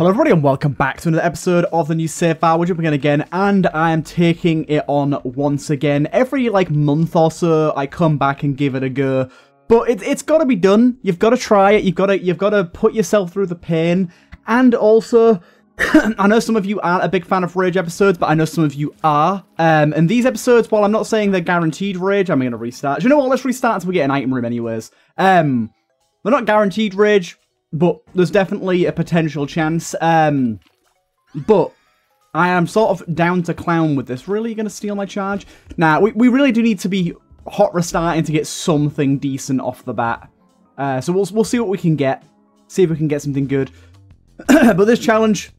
Hello everybody and welcome back to another episode of the new Save File. We're jumping in again and I am taking it on once again. Every like month or so I come back and give it a go. But it, it's got to be done. You've got to try it. You've got to you've got to put yourself through the pain. And also, I know some of you aren't a big fan of rage episodes, but I know some of you are. Um, and these episodes, while I'm not saying they're guaranteed rage, I'm going to restart. Do you know what? Let's restart until we get an item room anyways. Um, they're not guaranteed rage but there's definitely a potential chance. Um, but I am sort of down to clown with this. Really going to steal my charge? Nah, we, we really do need to be hot restarting to get something decent off the bat. Uh, so we'll, we'll see what we can get. See if we can get something good. but this challenge,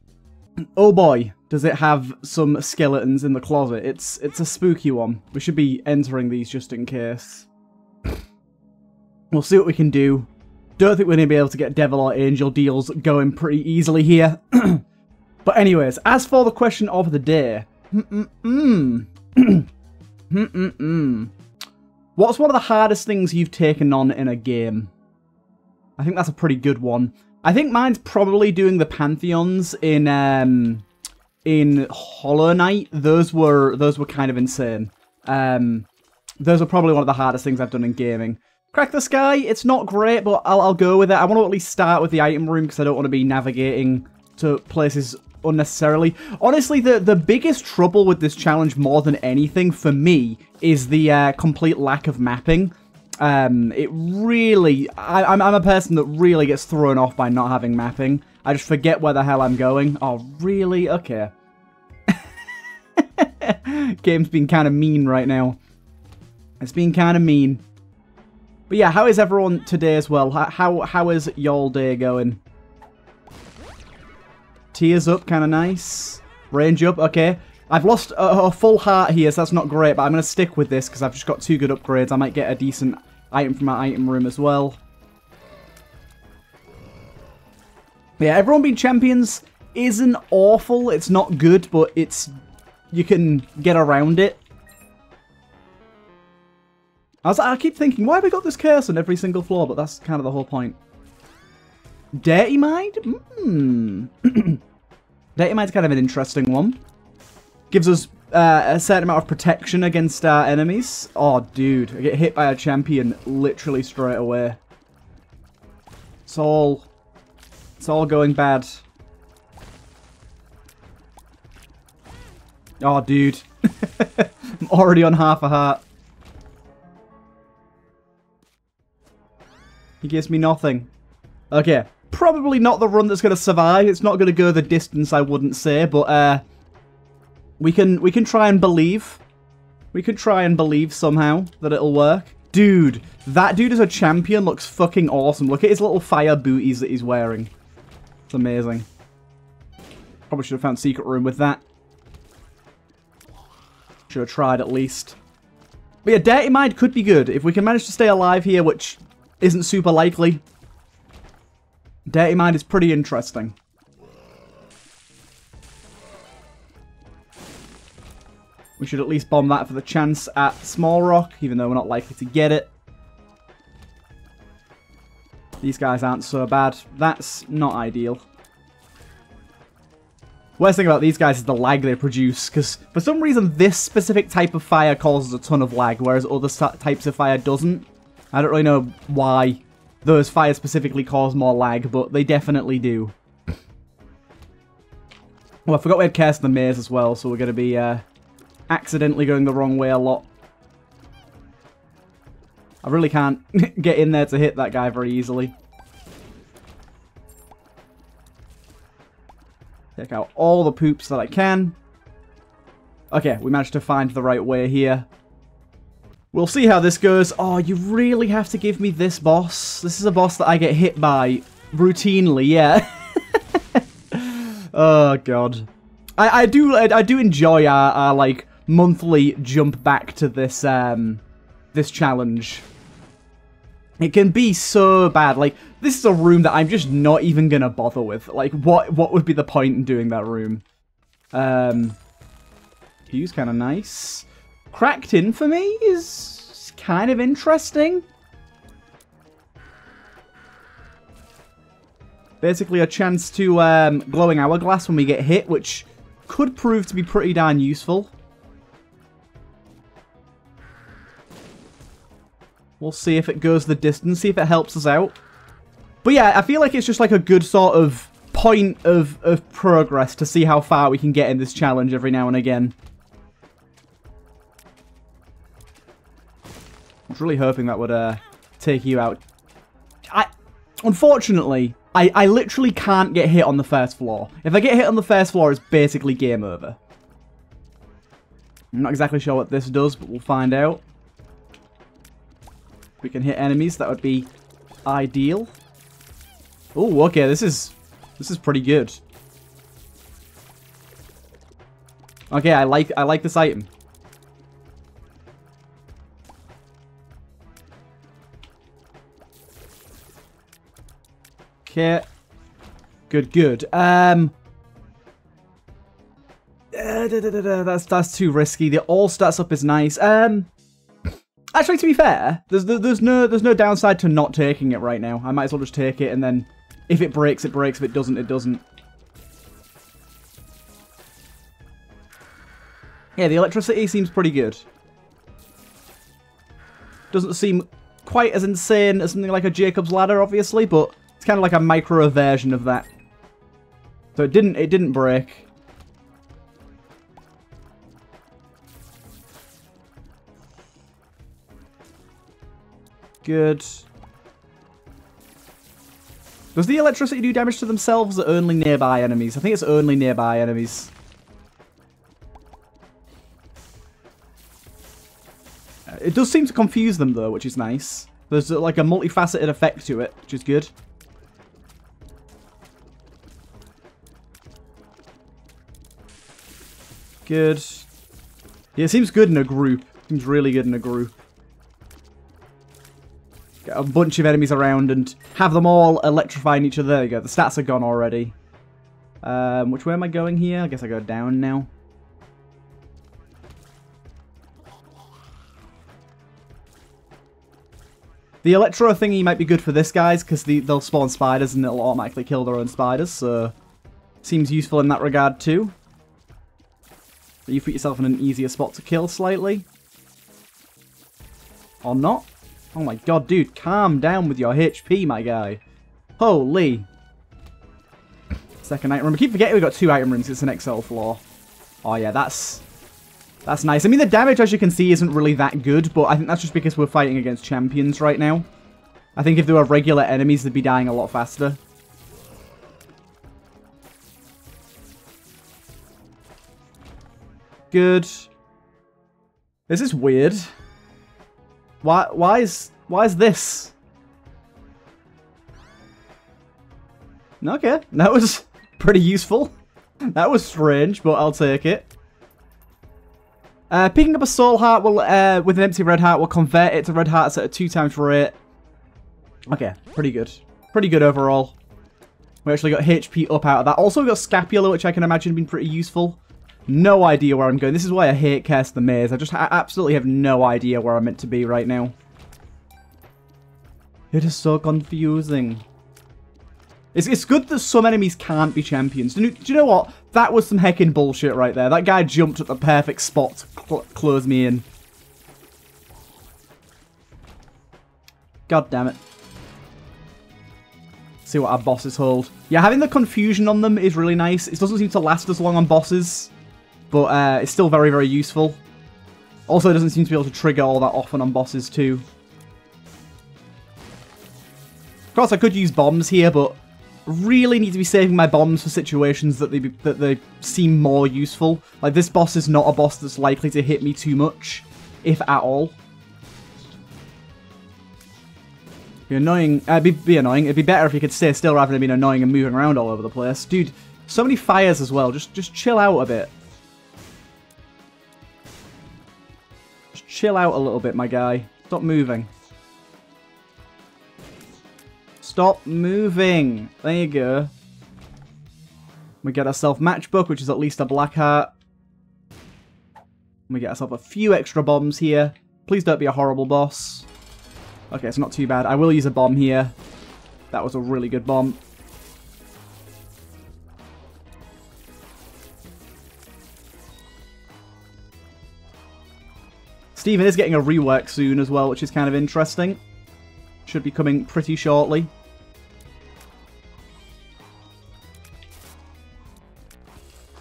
oh boy, does it have some skeletons in the closet. It's, it's a spooky one. We should be entering these just in case. We'll see what we can do. Don't think we're going to be able to get Devil or Angel deals going pretty easily here. but anyways, as for the question of the day... What's one of the hardest things you've taken on in a game? I think that's a pretty good one. I think mine's probably doing the Pantheons in um, in Hollow Knight. Those were those were kind of insane. Um, those are probably one of the hardest things I've done in gaming. Crack the Sky, it's not great, but I'll, I'll go with it. I want to at least start with the item room because I don't want to be navigating to places unnecessarily. Honestly, the, the biggest trouble with this challenge more than anything for me is the uh, complete lack of mapping. Um, it really, I, I'm, I'm a person that really gets thrown off by not having mapping. I just forget where the hell I'm going. Oh, really? Okay. Game's been kind of mean right now. It's been kind of mean. But yeah, how is everyone today as well? How how is y'all day going? Tears up, kind of nice. Range up, okay. I've lost a, a, full heart here, so that's not great, but I'm going to stick with this because I've just got two good upgrades. I might get a decent item from my item room as well. yeah, everyone being champions isn't awful. It's not good, but it's you can get around it. I was I keep thinking, why have we got this curse on every single floor? But that's kind of the whole point. Dirty Mind? Hmm. Dirty Mind's kind of an interesting one. Gives us uh, a certain amount of protection against our enemies. Oh, dude. I get hit by a champion literally straight away. It's all... It's all going bad. Oh, dude. I'm already on half a heart. He gives me nothing. Okay. Probably not the run that's going to survive. It's not going to go the distance, I wouldn't say. But uh, we can we can try and believe. We could try and believe somehow that it'll work. Dude, that dude as a champion looks fucking awesome. Look at his little fire booties that he's wearing. It's amazing. Probably should have found secret room with that. Should have tried at least. But yeah, Dirty Mind could be good. If we can manage to stay alive here, which isn't super likely. Dirty Mind is pretty interesting. We should at least bomb that for the chance at Small Rock, even though we're not likely to get it. These guys aren't so bad. That's not ideal. Worst thing about these guys is the lag they produce, because for some reason this specific type of fire causes a ton of lag, whereas other types of fire doesn't. I don't really know why those fires specifically cause more lag, but they definitely do. Well, I forgot we had in the Maze as well, so we're going to be uh, accidentally going the wrong way a lot. I really can't get in there to hit that guy very easily. Take out all the poops that I can. Okay, we managed to find the right way here. We'll see how this goes. Oh, you really have to give me this boss. This is a boss that I get hit by routinely, yeah. oh, God. I, I do I, I do enjoy our, our, like, monthly jump back to this, um, this challenge. It can be so bad. Like, this is a room that I'm just not even gonna bother with. Like, what what would be the point in doing that room? Um, Hugh's kind of nice. Cracked in for me is kind of interesting. Basically a chance to um, glowing hourglass when we get hit, which could prove to be pretty darn useful. We'll see if it goes the distance, see if it helps us out. But yeah, I feel like it's just like a good sort of point of, of progress to see how far we can get in this challenge every now and again. Was really hoping that would uh, take you out. I, Unfortunately, I, I literally can't get hit on the first floor. If I get hit on the first floor, it's basically game over. I'm not exactly sure what this does, but we'll find out. If we can hit enemies, that would be ideal. Oh, okay, this is this is pretty good. Okay, I like I like this item. Okay. Good, good. Um uh, da, da, da, that's that's too risky. The all stats up is nice. Um Actually, to be fair, there's there's no there's no downside to not taking it right now. I might as well just take it, and then if it breaks, it breaks. If it doesn't, it doesn't. Yeah, the electricity seems pretty good. Doesn't seem quite as insane as something like a Jacob's Ladder, obviously, but it's kind of like a micro version of that. So it didn't it didn't break. Good. Does the electricity do damage to themselves or only nearby enemies? I think it's only nearby enemies. Uh, it does seem to confuse them though, which is nice. There's uh, like a multifaceted effect to it, which is good. Good. Yeah, it seems good in a group. Seems really good in a group get a bunch of enemies around and have them all electrifying each other. There you go. The stats are gone already. Um, which way am I going here? I guess I go down now. The Electro thingy might be good for this, guys, because the, they'll spawn spiders and it'll automatically kill their own spiders, so... Seems useful in that regard, too. You put yourself in an easier spot to kill slightly. Or not. Oh my god, dude, calm down with your HP, my guy. Holy. Second item room. I keep forgetting we've got two item rooms. It's an XL floor. Oh yeah, that's that's nice. I mean, the damage, as you can see, isn't really that good, but I think that's just because we're fighting against champions right now. I think if there were regular enemies, they'd be dying a lot faster. Good. This is weird. Why? Why is? Why is this? Okay, that was pretty useful. That was strange, but I'll take it. Uh, picking up a soul heart will, uh, with an empty red heart will convert it to red hearts at a two times rate. Okay, pretty good. Pretty good overall. We actually got HP up out of that. Also we got Scapula, which I can imagine being pretty useful. No idea where I'm going. This is why I hate Cast the Maze. I just absolutely have no idea where I'm meant to be right now. It is so confusing. It's, it's good that some enemies can't be champions. Do you, do you know what? That was some heckin' bullshit right there. That guy jumped at the perfect spot to cl close me in. God damn it. See what our bosses hold. Yeah, having the confusion on them is really nice. It doesn't seem to last as long on bosses. But uh, it's still very, very useful. Also, it doesn't seem to be able to trigger all that often on bosses too. Of course, I could use bombs here, but really need to be saving my bombs for situations that they be, that they seem more useful. Like this boss is not a boss that's likely to hit me too much, if at all. Be annoying. Uh, be, be annoying. It'd be better if you could stay still rather than being annoying and moving around all over the place, dude. So many fires as well. Just just chill out a bit. Chill out a little bit, my guy. Stop moving. Stop moving. There you go. We get ourselves matchbook, which is at least a black heart. We get ourselves a few extra bombs here. Please don't be a horrible boss. Okay, it's not too bad. I will use a bomb here. That was a really good bomb. Steven is getting a rework soon as well, which is kind of interesting. Should be coming pretty shortly.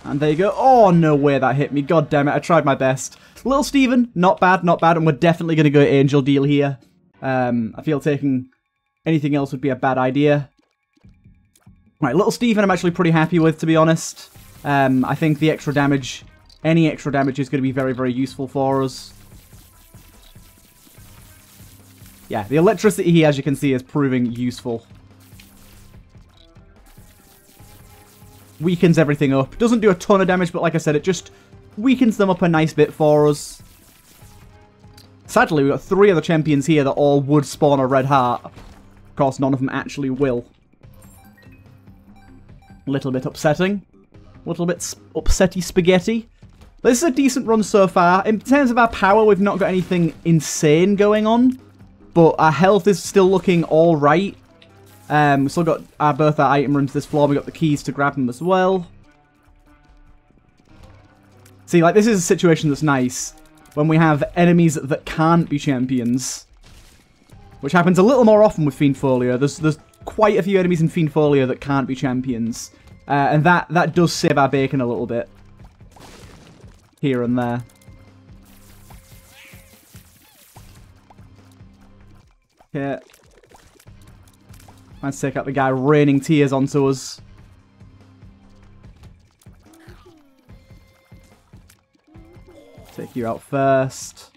And there you go. Oh, no way that hit me. God damn it, I tried my best. Little Steven, not bad, not bad, and we're definitely going to go Angel Deal here. Um, I feel taking anything else would be a bad idea. Right, Little Steven I'm actually pretty happy with, to be honest. Um, I think the extra damage, any extra damage is going to be very, very useful for us. Yeah, the electricity, here, as you can see, is proving useful. Weakens everything up. Doesn't do a ton of damage, but like I said, it just weakens them up a nice bit for us. Sadly, we've got three other champions here that all would spawn a red heart. Of course, none of them actually will. A little bit upsetting. A little bit upsetty spaghetti. This is a decent run so far. In terms of our power, we've not got anything insane going on. But our health is still looking alright. Um, we still got our both our item rooms this floor. We got the keys to grab them as well. See, like, this is a situation that's nice. When we have enemies that can't be champions. Which happens a little more often with Fiend Folio. There's, there's quite a few enemies in Fiend Folio that can't be champions. Uh, and that, that does save our bacon a little bit. Here and there. Okay. Let's take out the guy raining tears onto us. Take you out first.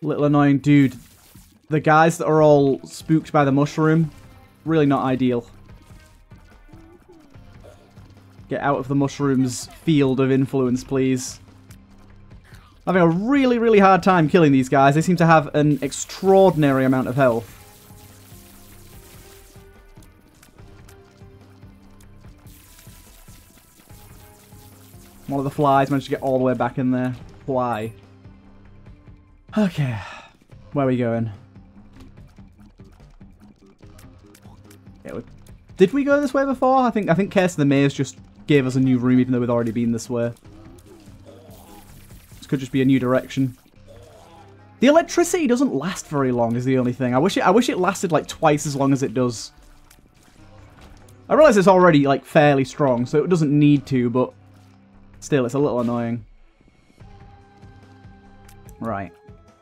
Little annoying dude. The guys that are all spooked by the mushroom, really not ideal. Get out of the mushroom's field of influence, please. Having a really, really hard time killing these guys. They seem to have an extraordinary amount of health. One of the flies managed to get all the way back in there. Fly. Okay. Where are we going? Yeah. Did we go this way before? I think I think Curse of the Maze just gave us a new room even though we'd already been this way. Could just be a new direction. The electricity doesn't last very long is the only thing. I wish it I wish it lasted like twice as long as it does. I realize it's already like fairly strong, so it doesn't need to, but Still, it's a little annoying. Right.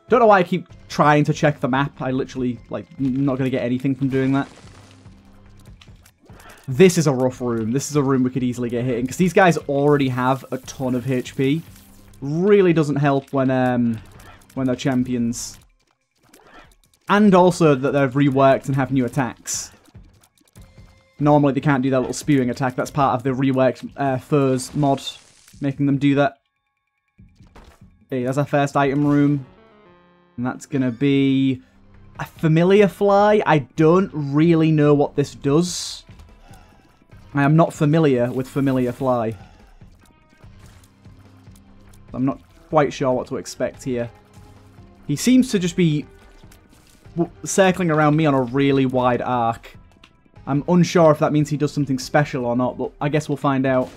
Don't know why I keep trying to check the map. I literally, like, not going to get anything from doing that. This is a rough room. This is a room we could easily get hit in. Because these guys already have a ton of HP. Really doesn't help when, um, when they're champions. And also that they've reworked and have new attacks. Normally they can't do that little spewing attack. That's part of the reworked uh, Furs mod making them do that. Okay, that's our first item room. And that's going to be a familiar fly. I don't really know what this does. I am not familiar with familiar fly. I'm not quite sure what to expect here. He seems to just be circling around me on a really wide arc. I'm unsure if that means he does something special or not, but I guess we'll find out.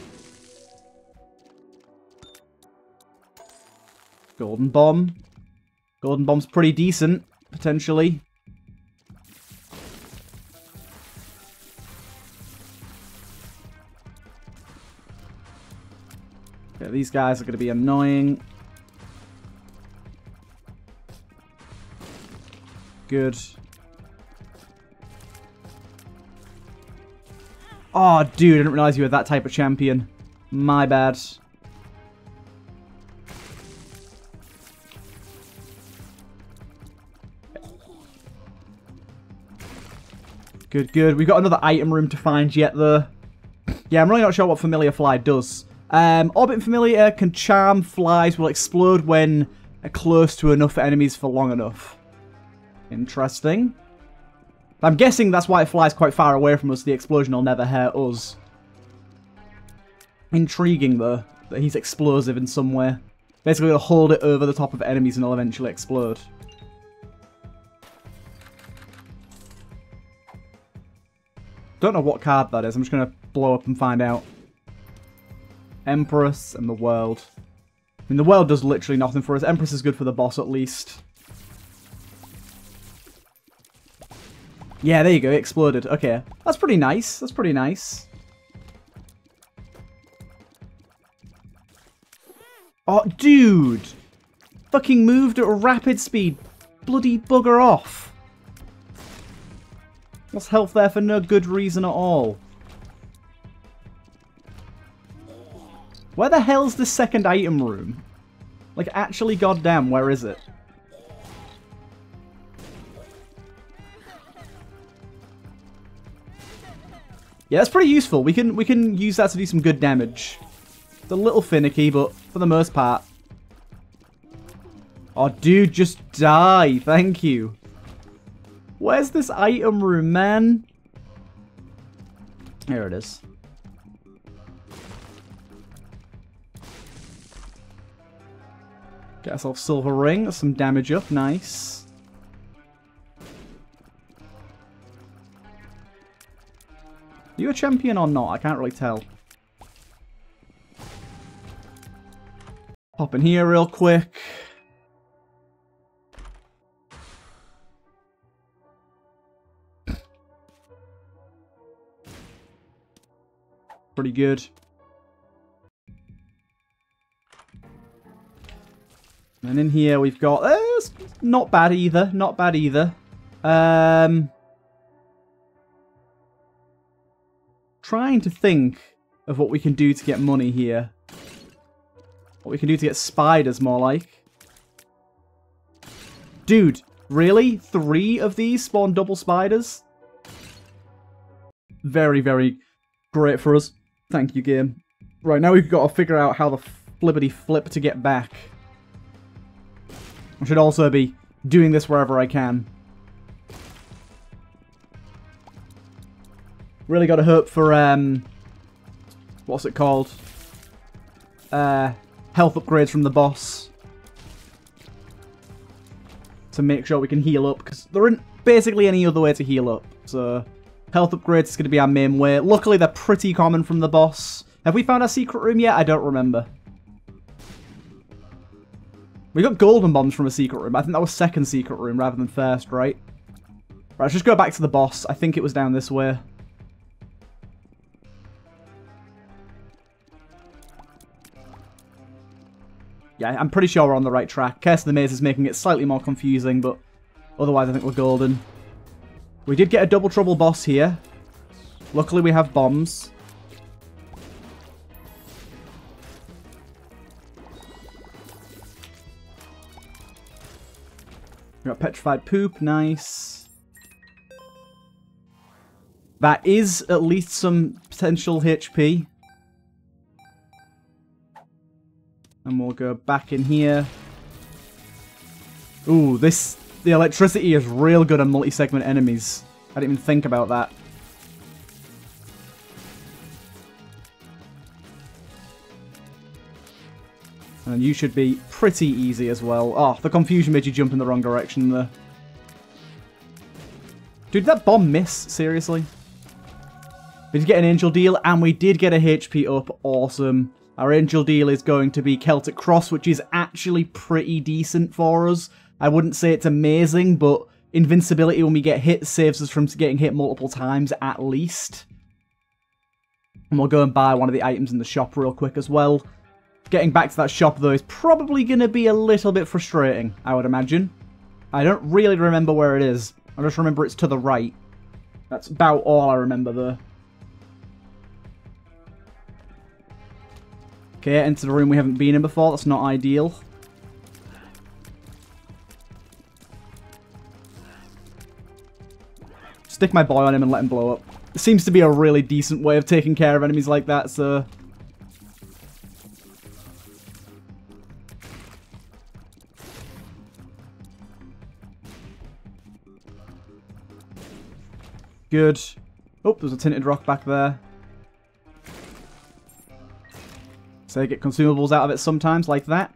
Golden Bomb. Golden Bomb's pretty decent, potentially. Okay, these guys are going to be annoying. Good. Oh, dude, I didn't realize you were that type of champion. My bad. Good, good. We've got another item room to find yet, though. Yeah, I'm really not sure what Familiar Fly does. Um, Orbit Familiar can charm flies, will explode when close to enough enemies for long enough. Interesting. I'm guessing that's why it flies quite far away from us. The explosion will never hurt us. Intriguing, though, that he's explosive in some way. Basically, he'll hold it over the top of enemies and it'll eventually explode. Don't know what card that is. I'm just going to blow up and find out. Empress and the World. I mean, the world does literally nothing for us. Empress is good for the boss, at least. Yeah, there you go. It exploded. Okay. That's pretty nice. That's pretty nice. Oh, dude! Fucking moved at rapid speed. Bloody bugger off. What's health there for no good reason at all? Where the hell's the second item room? Like, actually, goddamn, where is it? Yeah, that's pretty useful. We can we can use that to do some good damage. It's a little finicky, but for the most part. Oh, dude, just die. Thank you. Where's this item room, man? Here it is. Get ourselves silver ring, some damage up, nice. Are you a champion or not? I can't really tell. Pop in here real quick. Pretty good. And in here we've got... Uh, not bad either. Not bad either. Um, trying to think of what we can do to get money here. What we can do to get spiders, more like. Dude, really? Three of these spawn double spiders? Very, very great for us. Thank you, game. Right, now we've got to figure out how the flippity flip to get back. I should also be doing this wherever I can. Really got to hope for, um, what's it called? Uh, health upgrades from the boss. To make sure we can heal up, because there isn't basically any other way to heal up. So, health upgrades is going to be our main way. Luckily, they're pretty common from the boss. Have we found our secret room yet? I don't remember. We got golden bombs from a secret room. I think that was second secret room rather than first, right? Right, let's just go back to the boss. I think it was down this way. Yeah, I'm pretty sure we're on the right track. Curse of the Maze is making it slightly more confusing, but otherwise I think we're golden. We did get a double trouble boss here. Luckily we have bombs. We got petrified poop, nice. That is at least some potential HP. And we'll go back in here. Ooh, this... The electricity is real good on multi-segment enemies. I didn't even think about that. And you should be pretty easy as well. Oh, the confusion made you jump in the wrong direction there. Dude, that bomb miss? Seriously? We did get an angel deal, and we did get a HP up. Awesome. Our angel deal is going to be Celtic Cross, which is actually pretty decent for us. I wouldn't say it's amazing, but invincibility when we get hit saves us from getting hit multiple times at least. And we'll go and buy one of the items in the shop real quick as well. Getting back to that shop, though, is probably going to be a little bit frustrating, I would imagine. I don't really remember where it is. I just remember it's to the right. That's about all I remember, though. Okay, enter the room we haven't been in before. That's not ideal. Stick my boy on him and let him blow up. It seems to be a really decent way of taking care of enemies like that, so... Good. Oh, there's a tinted rock back there. So I get consumables out of it sometimes, like that.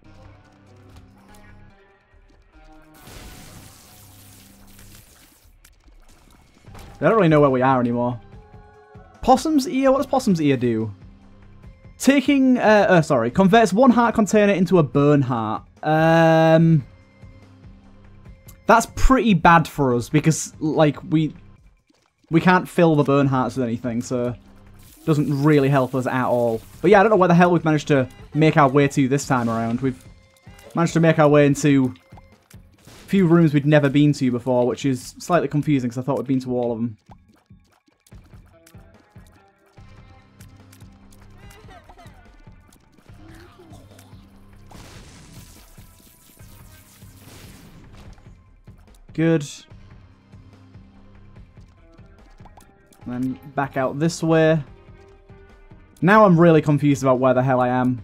I don't really know where we are anymore. Possum's ear? What does Possum's ear do? Taking, uh, uh, sorry, converts one heart container into a burn heart. Um, that's pretty bad for us because, like, we we can't fill the burn hearts with anything, so doesn't really help us at all. But yeah, I don't know where the hell we've managed to make our way to this time around. We've managed to make our way into a few rooms we'd never been to before, which is slightly confusing because I thought we'd been to all of them. Good. Then back out this way. Now I'm really confused about where the hell I am.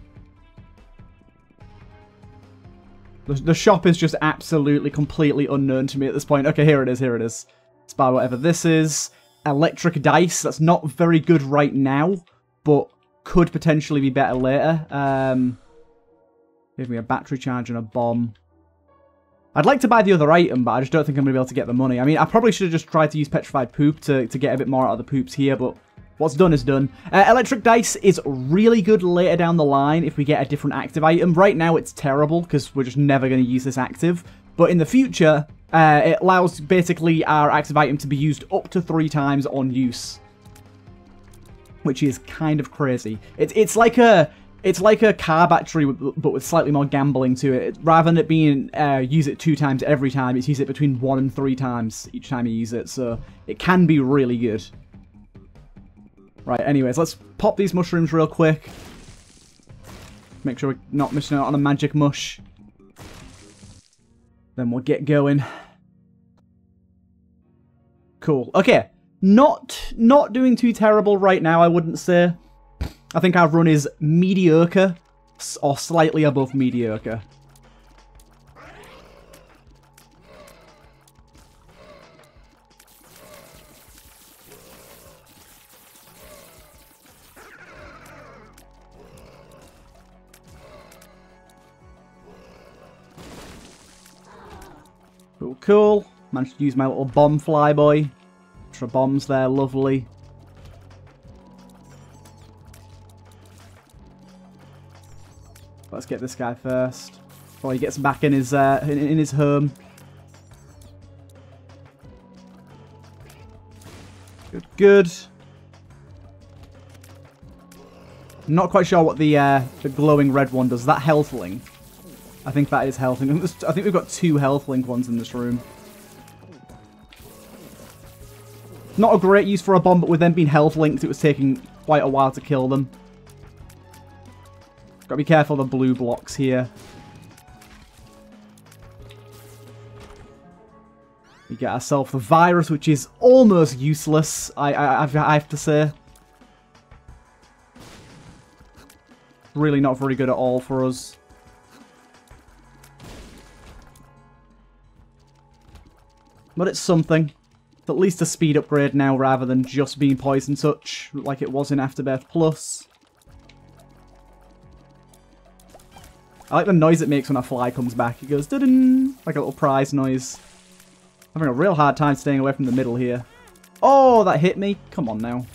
The, the shop is just absolutely, completely unknown to me at this point. Okay, here it is, here it is. Let's buy whatever this is. Electric dice. That's not very good right now, but could potentially be better later. Um, give me a battery charge and a bomb. I'd like to buy the other item, but I just don't think I'm going to be able to get the money. I mean, I probably should have just tried to use petrified poop to, to get a bit more out of the poops here, but what's done is done. Uh, electric dice is really good later down the line if we get a different active item. Right now, it's terrible because we're just never going to use this active. But in the future, uh, it allows basically our active item to be used up to three times on use. Which is kind of crazy. It's it's like a it's like a car battery, but with slightly more gambling to it. Rather than it being uh, use it two times every time, it's use it between one and three times each time you use it. So it can be really good. Right, anyways, let's pop these mushrooms real quick. Make sure we're not missing out on a magic mush. Then we'll get going. Cool. Okay. Not not doing too terrible right now, I wouldn't say. I think our run is mediocre or slightly above mediocre. Cool, cool. Managed to use my little bomb flyboy. Extra bombs there, lovely. Let's get this guy first. Before he gets back in his uh, in, in his home. Good, good. not quite sure what the uh, the glowing red one does. That Healthling? I think that is Healthling. I think we've got two Healthling ones in this room. Not a great use for a bomb, but with them being health linked, it was taking quite a while to kill them. Gotta be careful of the blue blocks here. We get ourselves the virus, which is almost useless, I, I, I have to say. Really not very good at all for us. But it's something. It's at least a speed upgrade now rather than just being Poison Touch like it was in Afterbirth Plus. I like the noise it makes when a fly comes back. It goes, dun like a little prize noise. Having a real hard time staying away from the middle here. Oh, that hit me. Come on now.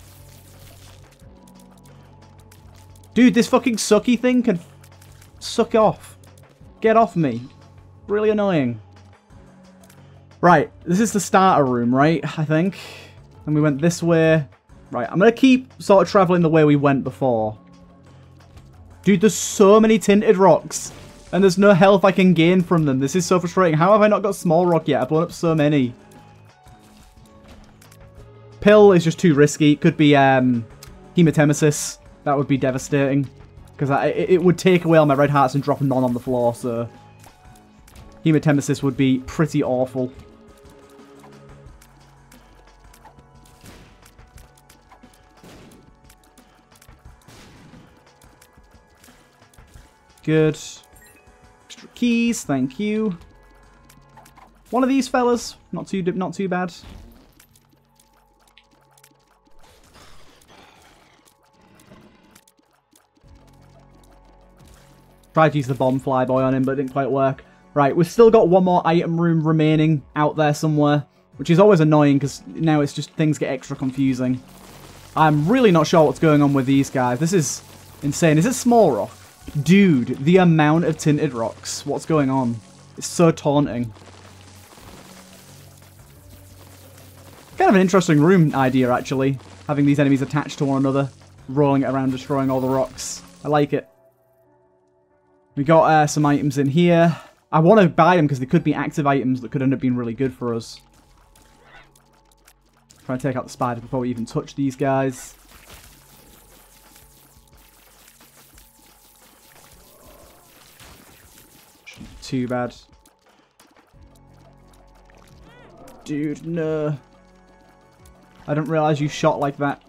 Dude, this fucking sucky thing can suck off. Get off me. Really annoying. Right, this is the starter room, right? I think. And we went this way. Right, I'm going to keep sort of traveling the way we went before. Dude, there's so many tinted rocks. And there's no health I can gain from them. This is so frustrating. How have I not got small rock yet? I've blown up so many. Pill is just too risky. Could be um, Hematemesis. That would be devastating. Because it, it would take away all my red hearts and drop none on the floor, so... Hematemesis would be pretty awful. Good. Extra keys, thank you. One of these fellas, not too not too bad. Tried to use the bomb flyboy on him, but it didn't quite work. Right, we've still got one more item room remaining out there somewhere, which is always annoying because now it's just things get extra confusing. I'm really not sure what's going on with these guys. This is Insane. Is it small rock? Dude, the amount of tinted rocks. What's going on? It's so taunting. Kind of an interesting room idea, actually. Having these enemies attached to one another. Rolling it around, destroying all the rocks. I like it. We got uh, some items in here. I want to buy them because they could be active items that could end up being really good for us. Try to take out the spider before we even touch these guys. Too bad. Dude, no. I didn't realize you shot like that.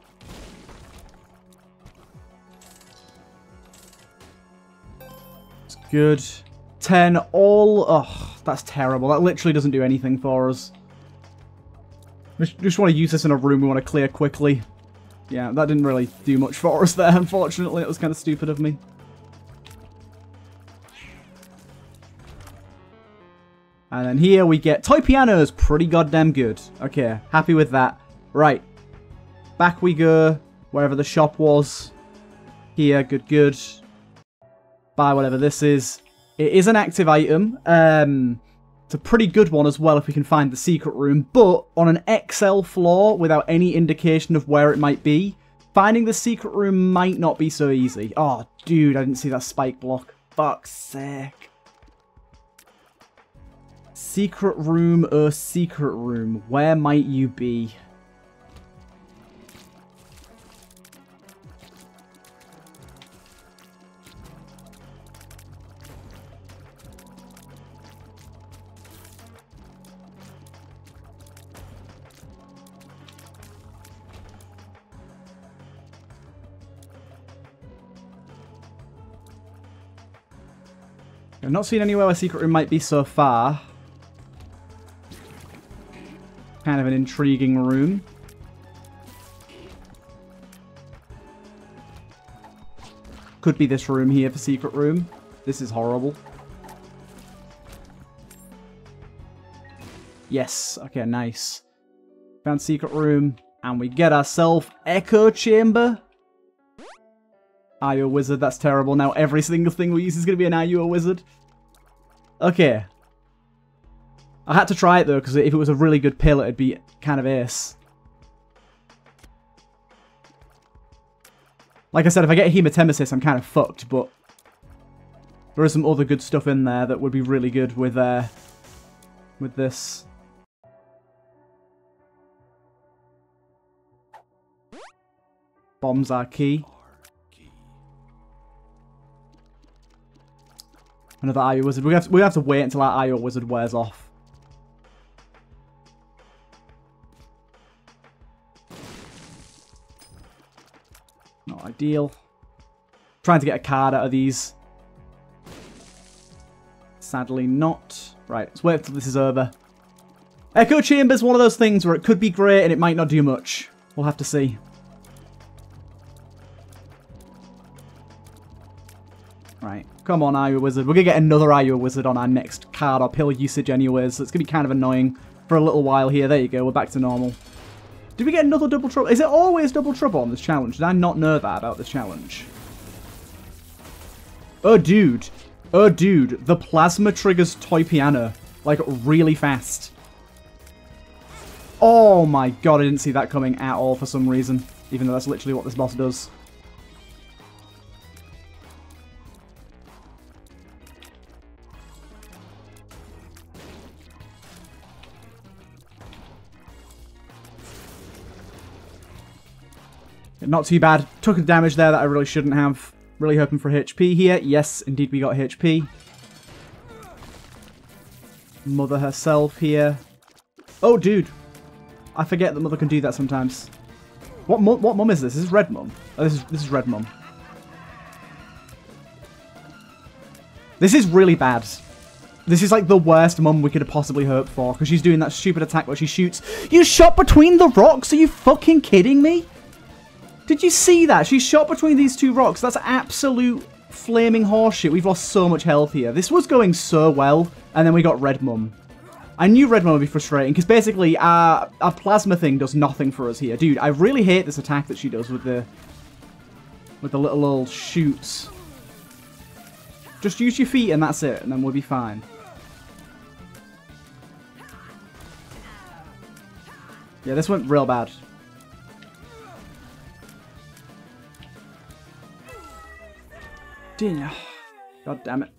It's good. 10 all. Oh, that's terrible. That literally doesn't do anything for us. Just, just want to use this in a room we want to clear quickly. Yeah, that didn't really do much for us there, unfortunately. It was kind of stupid of me. And then here we get toy pianos. Pretty goddamn good. Okay, happy with that. Right. Back we go. Wherever the shop was. Here, good, good. Buy whatever this is. It is an active item. Um, it's a pretty good one as well if we can find the secret room. But on an XL floor, without any indication of where it might be, finding the secret room might not be so easy. Oh, dude, I didn't see that spike block. Fuck's sake. Secret room, or secret room, where might you be? I've not seen anywhere where secret room might be so far. Kind of an intriguing room. Could be this room here for secret room. This is horrible. Yes. Okay, nice. Found secret room. And we get ourselves Echo Chamber. IO Wizard, that's terrible. Now every single thing we use is going to be an IO Wizard. Okay, I had to try it though, because if it was a really good pill, it'd be kind of ace. Like I said, if I get Hematemesis, I'm kind of fucked, but there is some other good stuff in there that would be really good with uh, with this. Bombs are key. Another IO Wizard. We have, to, we have to wait until our IO Wizard wears off. Not ideal. Trying to get a card out of these. Sadly not. Right, let's wait until this is over. Echo Chamber's one of those things where it could be great and it might not do much. We'll have to see. Right, come on IO Wizard. We're going to get another IO Wizard on our next card or pill usage anyways, so it's going to be kind of annoying for a little while here. There you go, we're back to normal. Did we get another double trouble? Is it always double trouble on this challenge? Did I not know that about this challenge? Oh, dude. Oh, dude. The plasma triggers toy piano. Like, really fast. Oh my god, I didn't see that coming at all for some reason. Even though that's literally what this boss does. Not too bad. Took a damage there that I really shouldn't have. Really hoping for HP here. Yes, indeed we got HP. Mother herself here. Oh, dude. I forget that Mother can do that sometimes. What what mum is this? This is Red Mum. Oh, this is this is Red Mum. This is really bad. This is like the worst mum we could have possibly hoped for because she's doing that stupid attack where she shoots. You shot between the rocks? Are you fucking kidding me? Did you see that? She shot between these two rocks. That's absolute flaming horseshit. We've lost so much health here. This was going so well, and then we got Red Mum. I knew Red Mum would be frustrating, because basically our, our plasma thing does nothing for us here. Dude, I really hate this attack that she does with the with the little, old shoots. Just use your feet and that's it, and then we'll be fine. Yeah, this went real bad. God damn it.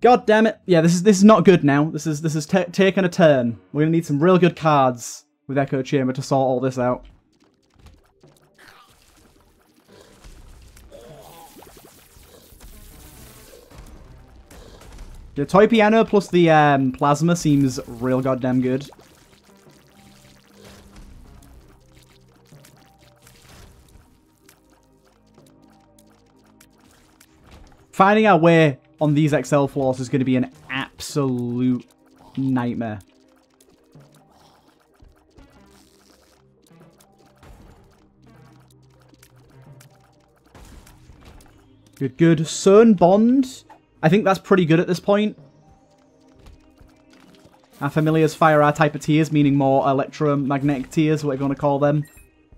God damn it. Yeah, this is this is not good now. This is this is taking a turn. We're gonna need some real good cards with Echo Chamber to sort all this out. The toy piano plus the um, plasma seems real goddamn good. Finding our way on these XL floors is going to be an absolute nightmare. Good, good. CERN Bond. I think that's pretty good at this point. Our familiars fire our type of tears, meaning more electromagnetic tears, whatever you want to call them.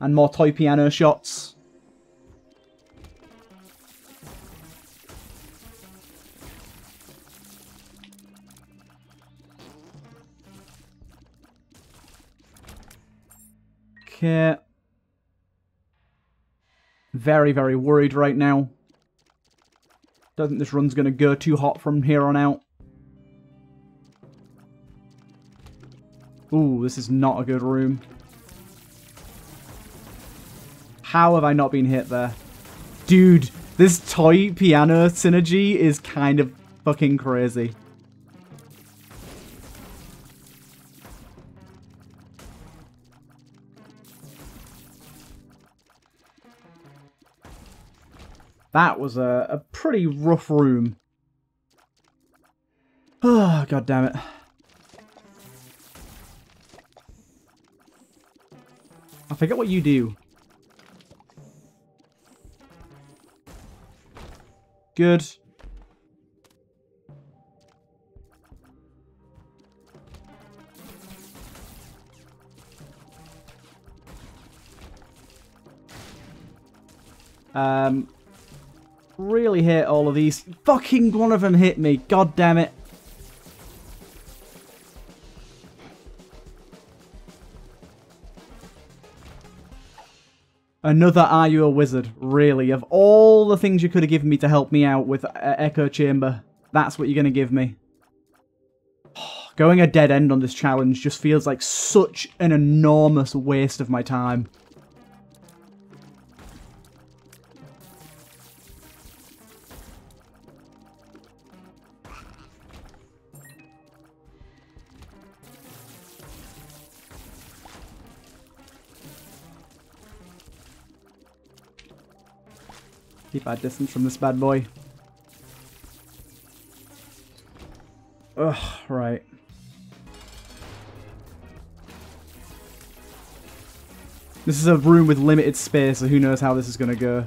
And more toy piano shots. Okay. Very, very worried right now. Don't think this run's going to go too hot from here on out. Ooh, this is not a good room. How have I not been hit there? Dude, this toy piano synergy is kind of fucking crazy. That was a, a pretty rough room. Oh, god damn it. I forget what you do. Good. Um, really hate all of these. Fucking one of them hit me. God damn it. Another Are You a Wizard? Really? Of all the things you could have given me to help me out with uh, Echo Chamber, that's what you're going to give me. Going a dead end on this challenge just feels like such an enormous waste of my time. Keep our distance from this bad boy. Ugh, right. This is a room with limited space, so who knows how this is going to go.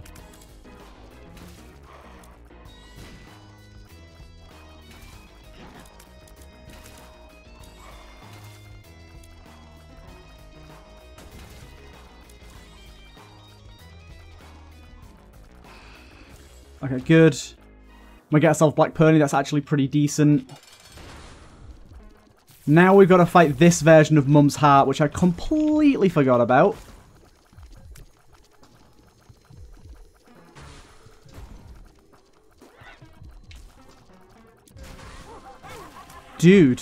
Good. We get ourselves Black Pony, that's actually pretty decent. Now we've got to fight this version of Mum's Heart, which I completely forgot about. Dude.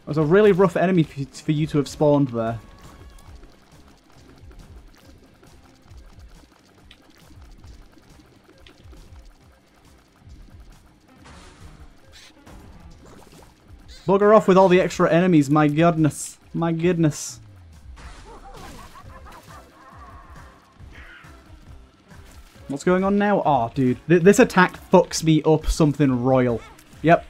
It was a really rough enemy for you to have spawned there. Bugger off with all the extra enemies, my goodness. My goodness. What's going on now? Oh, dude. Th this attack fucks me up something royal. Yep.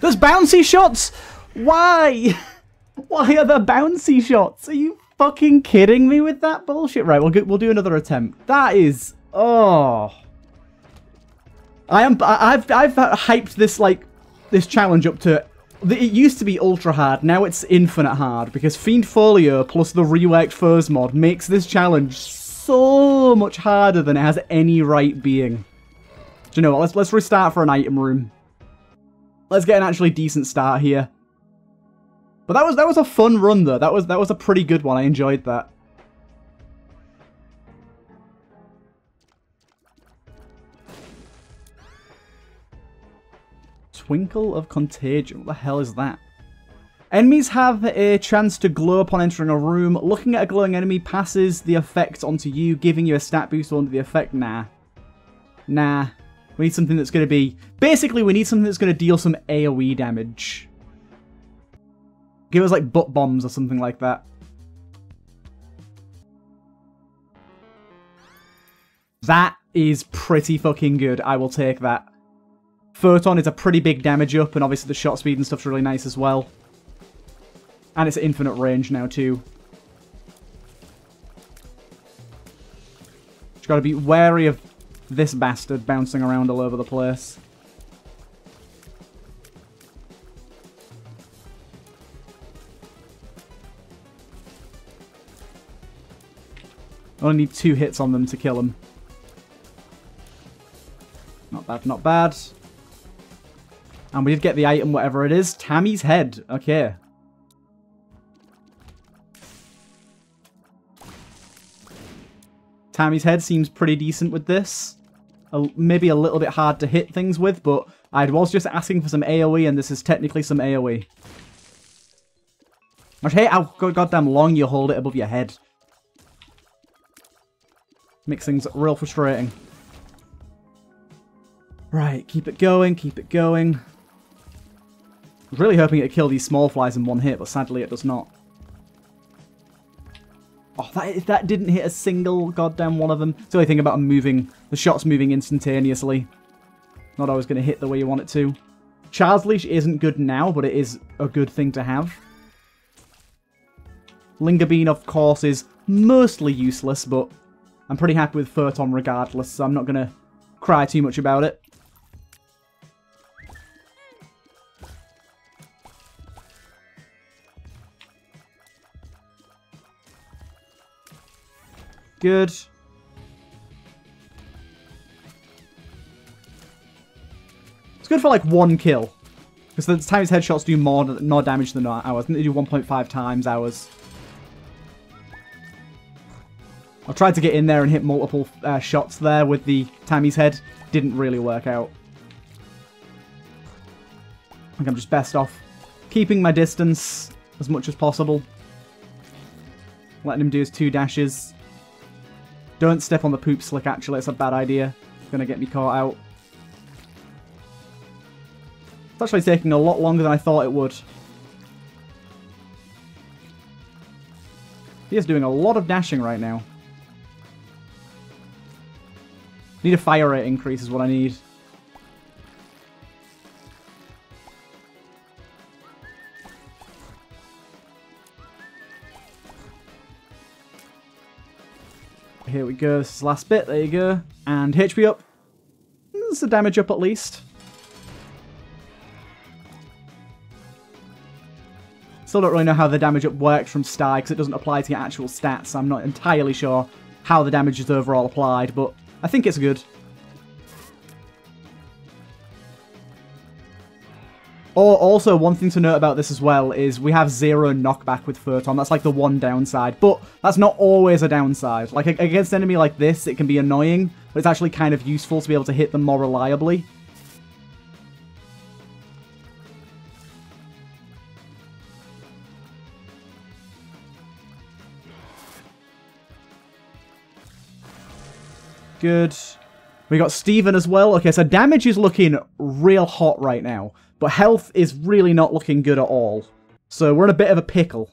There's bouncy shots! Why? Why are there bouncy shots? Are you fucking kidding me with that bullshit? Right, we'll, go, we'll do another attempt. That is... Oh... I am. I've I've hyped this like this challenge up to. It used to be ultra hard. Now it's infinite hard because Fiend Folio plus the reworked Foes mod makes this challenge so much harder than it has any right being. Do you know what? Let's let's restart for an item room. Let's get an actually decent start here. But that was that was a fun run though. That was that was a pretty good one. I enjoyed that. Twinkle of Contagion. What the hell is that? Enemies have a chance to glow upon entering a room. Looking at a glowing enemy passes the effect onto you, giving you a stat boost under the effect. Nah. Nah. We need something that's going to be... Basically, we need something that's going to deal some AoE damage. Give us, like, butt bombs or something like that. That is pretty fucking good. I will take that. Photon is a pretty big damage up, and obviously the shot speed and stuff's really nice as well. And it's infinite range now, too. Just gotta be wary of this bastard bouncing around all over the place. Only need two hits on them to kill them. Not bad, not bad. And we did get the item, whatever it is. Tammy's head. Okay. Tammy's head seems pretty decent with this. A, maybe a little bit hard to hit things with, but I was just asking for some AoE, and this is technically some AoE. I hate how goddamn long you hold it above your head. Makes things real frustrating. Right, keep it going, keep it going really hoping it'd kill these small flies in one hit, but sadly it does not. Oh, that, that didn't hit a single goddamn one of them. It's the only thing about moving, the shot's moving instantaneously. Not always going to hit the way you want it to. Child's Leash isn't good now, but it is a good thing to have. Linger Bean, of course, is mostly useless, but I'm pretty happy with Photon regardless, so I'm not going to cry too much about it. Good. It's good for like one kill. Because the times headshots do more, more damage than ours. They do 1.5 times ours. I tried to get in there and hit multiple uh, shots there with the Tammy's head. Didn't really work out. I think I'm just best off keeping my distance as much as possible. Letting him do his two dashes. Don't step on the poop slick, actually. It's a bad idea. It's going to get me caught out. It's actually taking a lot longer than I thought it would. He is doing a lot of dashing right now. Need a fire rate increase is what I need. Here we go. This is the last bit. There you go. And HP up. There's the damage up at least. Still don't really know how the damage up works from Stye because it doesn't apply to your actual stats. So I'm not entirely sure how the damage is overall applied, but I think it's good. Or also, one thing to note about this as well is we have zero knockback with Photon. That's like the one downside. But that's not always a downside. Like against an enemy like this, it can be annoying, but it's actually kind of useful to be able to hit them more reliably. Good. We got Steven as well. Okay, so damage is looking real hot right now. But health is really not looking good at all. So we're in a bit of a pickle.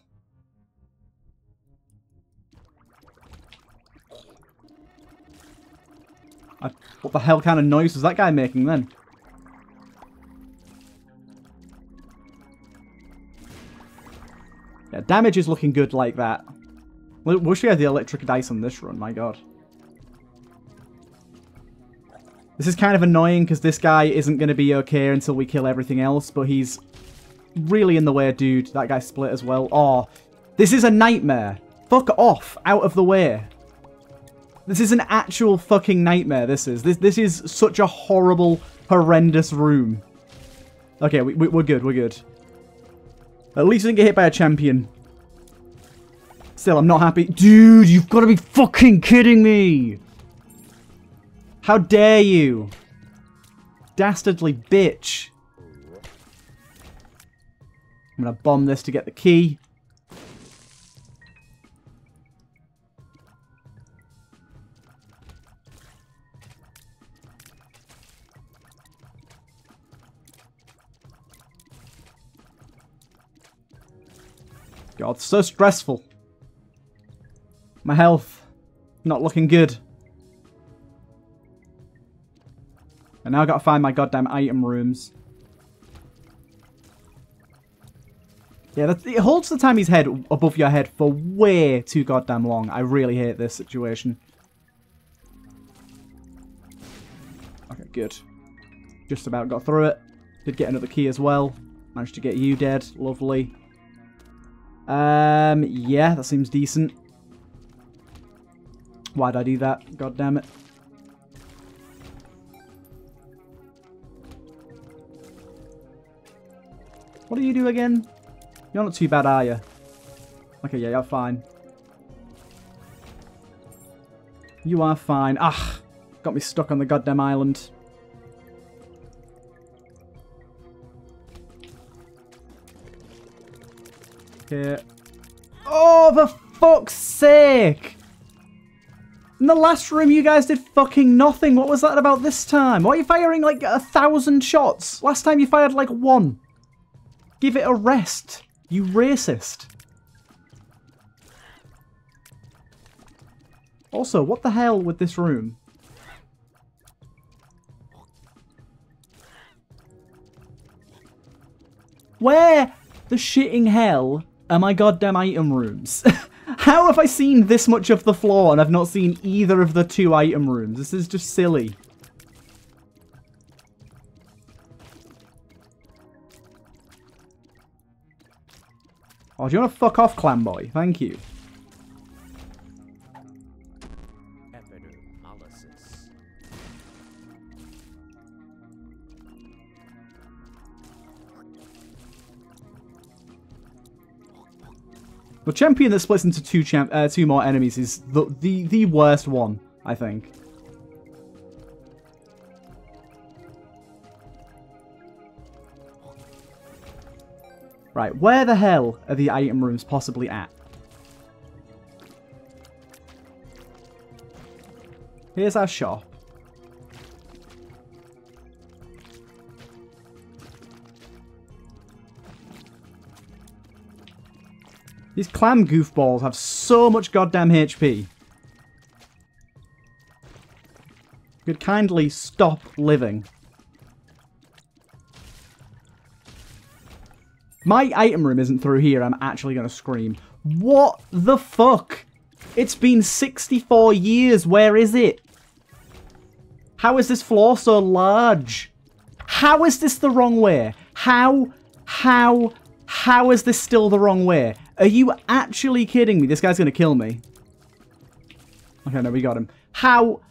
I, what the hell kind of noise was that guy making then? Yeah, damage is looking good like that. Wish we had the electric dice on this run, my god. This is kind of annoying because this guy isn't going to be okay until we kill everything else, but he's really in the way, dude. That guy split as well. Oh, this is a nightmare. Fuck off. Out of the way. This is an actual fucking nightmare, this is. This this is such a horrible, horrendous room. Okay, we, we, we're good, we're good. At least we didn't get hit by a champion. Still, I'm not happy. Dude, you've got to be fucking kidding me! How dare you? Dastardly bitch. I'm gonna bomb this to get the key. God, so stressful. My health, not looking good. And now i got to find my goddamn item rooms. Yeah, it holds the Tammy's head above your head for way too goddamn long. I really hate this situation. Okay, good. Just about got through it. Did get another key as well. Managed to get you dead. Lovely. Um, yeah, that seems decent. Why'd I do that? God damn it. What do you do again? You're not too bad, are you? Okay, yeah, you're fine. You are fine. Ah, got me stuck on the goddamn island. Okay. Oh, for fuck's sake! In the last room, you guys did fucking nothing. What was that about this time? Why are you firing like a thousand shots? Last time you fired like one. Give it a rest, you racist. Also, what the hell with this room? Where the shitting hell are my goddamn item rooms? How have I seen this much of the floor and I've not seen either of the two item rooms? This is just silly. Oh, do you want to fuck off, clan boy? Thank you. The champion that splits into two champ uh, two more enemies is the, the the worst one, I think. Right, where the hell are the item rooms possibly at? Here's our shop. These clam goofballs have so much goddamn HP. Could kindly stop living. My item room isn't through here. I'm actually going to scream. What the fuck? It's been 64 years. Where is it? How is this floor so large? How is this the wrong way? How, how, how is this still the wrong way? Are you actually kidding me? This guy's going to kill me. Okay, no, we got him. How,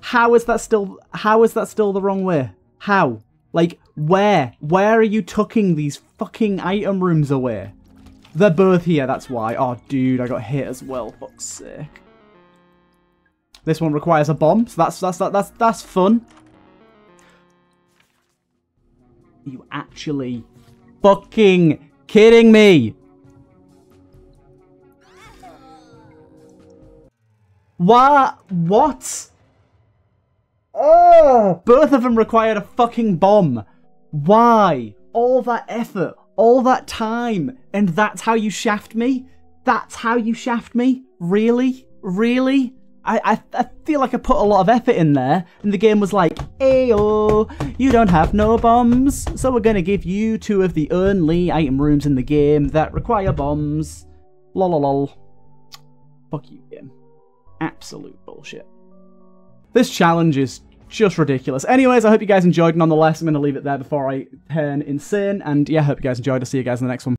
how is that still, how is that still the wrong way? How? Like, where? Where are you tucking these fucking item rooms away? They're both here, that's why. Oh, dude, I got hit as well. Fuck's sake. This one requires a bomb, so that's that's that, that's that's fun. you actually fucking kidding me? What? What? Oh! Both of them required a fucking bomb. Why? All that effort, all that time, and that's how you shaft me? That's how you shaft me? Really? Really? I, I, I feel like I put a lot of effort in there, and the game was like, Ayo, you don't have no bombs, so we're gonna give you two of the only item rooms in the game that require bombs. Lol lol lol. Fuck you, game. Absolute bullshit. This challenge is just ridiculous. Anyways, I hope you guys enjoyed. Nonetheless, I'm going to leave it there before I turn insane. And yeah, I hope you guys enjoyed. I'll see you guys in the next one.